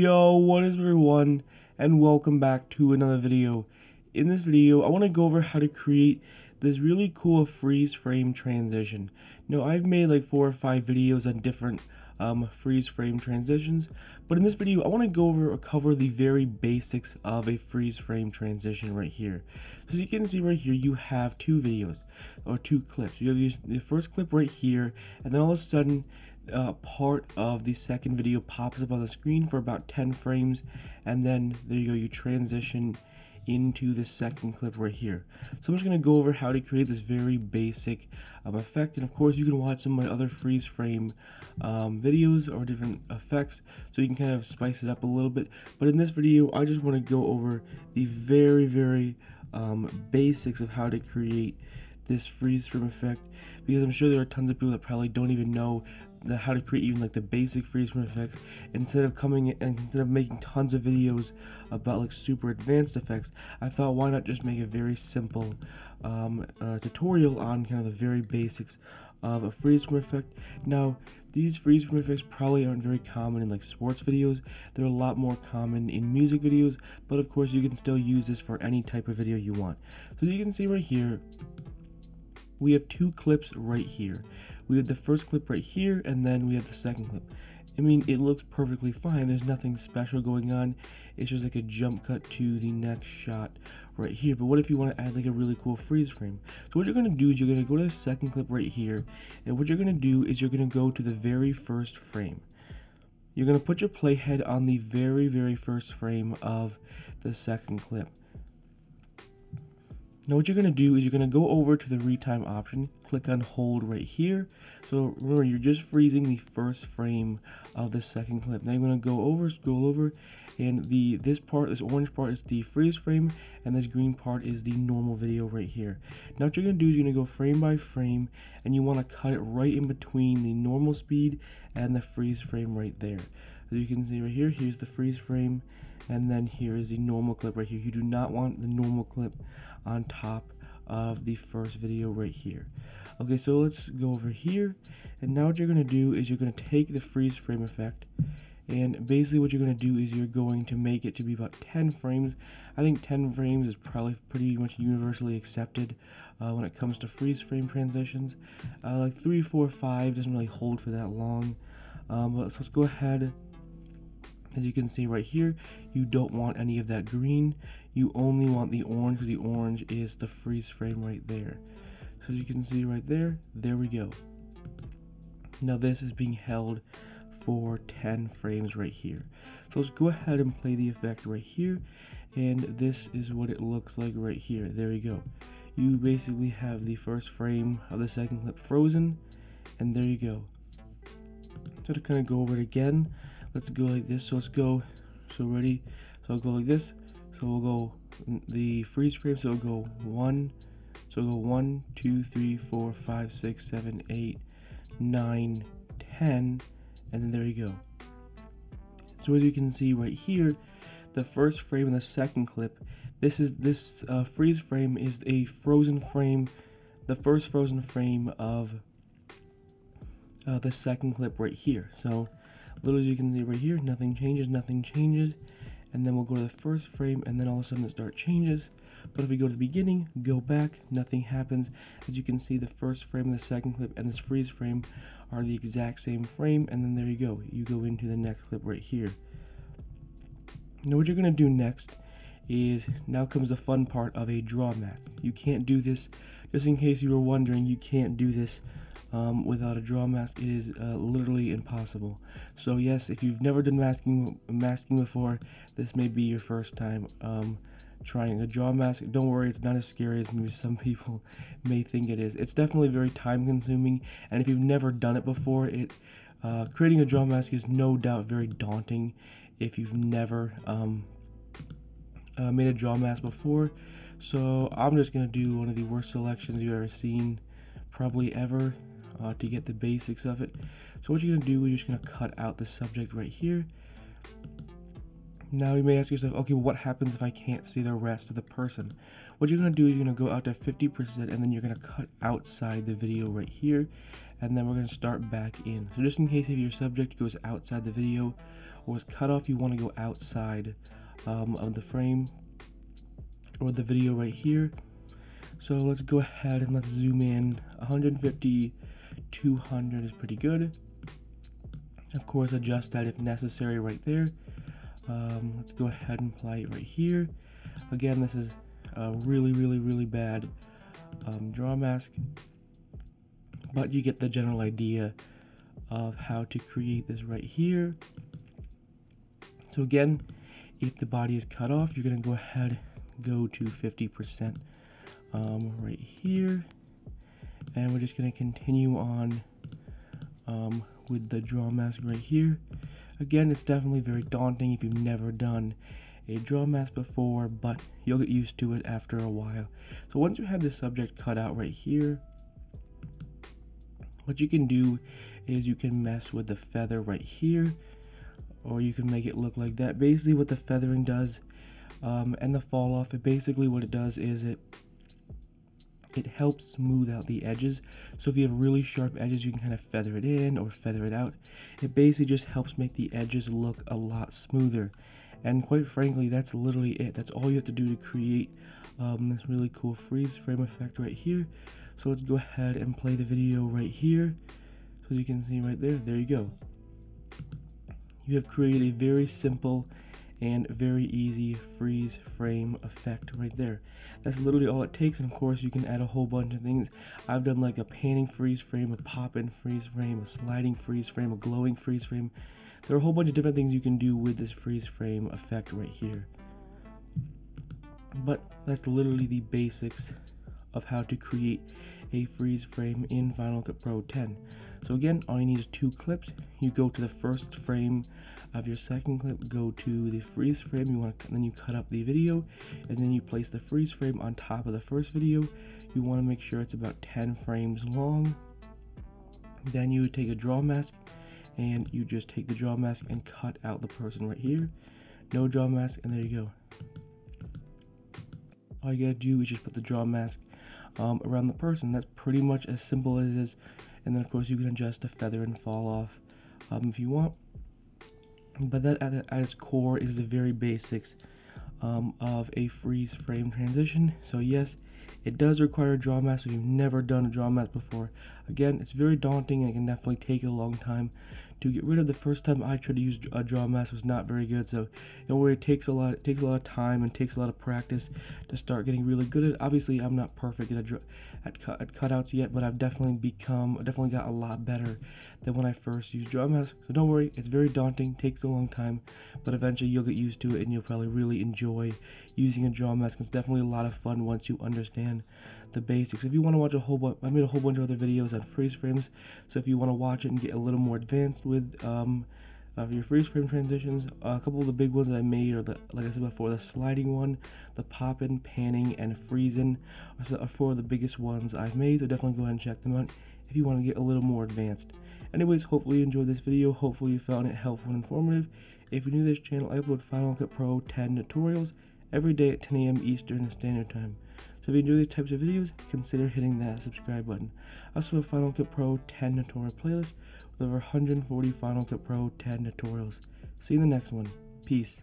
Yo, what is everyone, and welcome back to another video. In this video, I want to go over how to create this really cool freeze frame transition. Now, I've made like four or five videos on different um, freeze frame transitions, but in this video, I want to go over or cover the very basics of a freeze frame transition right here. So you can see right here, you have two videos, or two clips. You have the first clip right here, and then all of a sudden, uh, part of the second video pops up on the screen for about 10 frames and then there you go you transition into the second clip right here. So I'm just going to go over how to create this very basic um, effect and of course you can watch some of my other freeze frame um, videos or different effects so you can kind of spice it up a little bit. But in this video I just want to go over the very very um, basics of how to create this freeze frame effect because I'm sure there are tons of people that probably don't even know the, how to create even like the basic freeze frame effects instead of coming and instead of making tons of videos about like super advanced effects I thought why not just make a very simple um, uh, tutorial on kind of the very basics of a freeze frame effect. Now these freeze frame effects probably aren't very common in like sports videos. They're a lot more common in music videos but of course you can still use this for any type of video you want. So you can see right here we have two clips right here. We have the first clip right here, and then we have the second clip. I mean, it looks perfectly fine. There's nothing special going on. It's just like a jump cut to the next shot right here. But what if you want to add like a really cool freeze frame? So what you're going to do is you're going to go to the second clip right here. And what you're going to do is you're going to go to the very first frame. You're going to put your playhead on the very, very first frame of the second clip. Now what you're going to do is you're going to go over to the retime option, click on hold right here. So remember, you're just freezing the first frame of the second clip. Now you're going to go over, scroll over, and the this part, this orange part is the freeze frame, and this green part is the normal video right here. Now what you're going to do is you're going to go frame by frame, and you want to cut it right in between the normal speed and the freeze frame right there. As you can see right here, here's the freeze frame, and then here is the normal clip right here. You do not want the normal clip on top of the first video right here. Okay, so let's go over here, and now what you're going to do is you're going to take the freeze frame effect, and basically what you're going to do is you're going to make it to be about 10 frames. I think 10 frames is probably pretty much universally accepted uh, when it comes to freeze frame transitions. Uh, like 3, 4, 5 doesn't really hold for that long. Um, but so let's go ahead as you can see right here, you don't want any of that green. You only want the orange because the orange is the freeze frame right there. So as you can see right there, there we go. Now this is being held for 10 frames right here. So let's go ahead and play the effect right here. And this is what it looks like right here. There we go. You basically have the first frame of the second clip frozen. And there you go. So to kind of go over it again, let's go like this. So let's go. So ready? So I'll go like this. So we'll go the freeze frame. So we'll go one. So we'll go one two three four five six seven eight nine ten. And then there you go. So as you can see right here the first frame in the second clip this is this uh, freeze frame is a frozen frame the first frozen frame of uh, the second clip right here. So little as you can see right here nothing changes nothing changes. And then we'll go to the first frame and then all of a sudden it start changes. But if we go to the beginning go back nothing happens. As you can see the first frame the second clip and this freeze frame are the exact same frame. And then there you go. You go into the next clip right here. Now what you're going to do next is now comes the fun part of a draw mask. You can't do this. Just in case you were wondering you can't do this um, without a draw mask it is uh, literally impossible. So yes if you've never done masking masking before this may be your first time um, trying a draw mask. Don't worry it's not as scary as maybe some people may think it is. It's definitely very time consuming and if you've never done it before it uh, creating a draw mask is no doubt very daunting if you've never um, uh, made a draw mask before. So I'm just gonna do one of the worst selections you've ever seen probably ever uh, to get the basics of it. So what you're to do is you're just to cut out the subject right here. Now you may ask yourself, okay, what happens if I can't see the rest of the person? What you're to do is you're to go out to 50% and then you're to cut outside the video right here. And then we're to start back in. So just in case if your subject goes outside the video, or is cut off, you want to go outside um, of the frame or the video right here. So let's go ahead and let's zoom in. 150, 200 is pretty good. Of course, adjust that if necessary right there. Um, let's go ahead and apply it right here. Again, this is a really, really, really bad um, draw mask, but you get the general idea of how to create this right here. So again, if the body is cut off, you're gonna go ahead, go to 50% um, right here. And we're just gonna continue on um, with the draw mask right here. Again, it's definitely very daunting if you've never done a draw mask before, but you'll get used to it after a while. So once you have the subject cut out right here, what you can do is you can mess with the feather right here, or you can make it look like that. Basically what the feathering does um, and the fall off, it basically what it does is it it helps smooth out the edges. So if you have really sharp edges, you can kind of feather it in or feather it out. It basically just helps make the edges look a lot smoother. And quite frankly, that's literally it. That's all you have to do to create um, this really cool freeze frame effect right here. So let's go ahead and play the video right here. So as you can see right there, there you go. You have created a very simple and very easy freeze frame effect right there. That's literally all it takes and of course you can add a whole bunch of things. I've done like a panning freeze frame, a pop-in freeze frame, a sliding freeze frame, a glowing freeze frame. There are a whole bunch of different things you can do with this freeze frame effect right here. But that's literally the basics of how to create a freeze frame in Final Cut Pro 10. So again, all you need is two clips. You go to the first frame of your second clip, go to the freeze frame. You want to then you cut up the video, and then you place the freeze frame on top of the first video. You want to make sure it's about 10 frames long. Then you take a draw mask, and you just take the draw mask and cut out the person right here. No draw mask, and there you go. All you gotta do is just put the draw mask um, around the person. That's pretty much as simple as it is. And then of course you can adjust the feather and fall off um, if you want. But that at, at, its core is the very basics um, of a freeze frame transition. So yes, it does require a draw mask if you've never done a draw mask before. Again, it's very daunting and it can definitely take a long time to get rid of the first time I tried to use a draw mask was not very good. So don't worry, it takes a lot. It takes a lot of time and takes a lot of practice to start getting really good at. Obviously, I'm not perfect at, at, cut, at cutouts yet, but I've definitely become, definitely got a lot better than when I first used draw mask. So don't worry, it's very daunting, takes a long time, but eventually you'll get used to it and you'll probably really enjoy using a draw mask. It's definitely a lot of fun once you understand the basics. If you want to watch a whole bunch, I made a whole bunch of other videos on freeze frames. So if you want to watch it and get a little more advanced with um, uh, your freeze frame transitions, uh, a couple of the big ones that I made are the, like I said before, the sliding one, the popping, panning, and freezing are four of the biggest ones I've made. So definitely go ahead and check them out if you want to get a little more advanced. Anyways, hopefully you enjoyed this video. Hopefully you found it helpful and informative. If you're new to this channel, I upload Final Cut Pro 10 tutorials every day at 10 a.m. Eastern Standard Time. So if you enjoy these types of videos, consider hitting that subscribe button. I also have Final Cut Pro 10 tutorial playlist with over 140 Final Cut Pro 10 tutorials. See you in the next one. Peace.